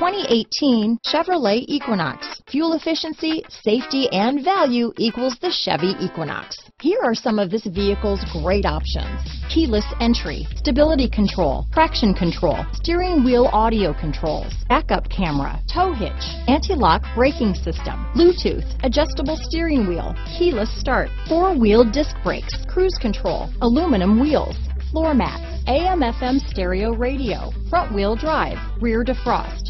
2018 Chevrolet Equinox. Fuel efficiency, safety, and value equals the Chevy Equinox. Here are some of this vehicle's great options. Keyless entry, stability control, traction control, steering wheel audio controls, backup camera, tow hitch, anti-lock braking system, Bluetooth, adjustable steering wheel, keyless start, four-wheel disc brakes, cruise control, aluminum wheels, floor mats, AM FM stereo radio, front wheel drive, rear defrost,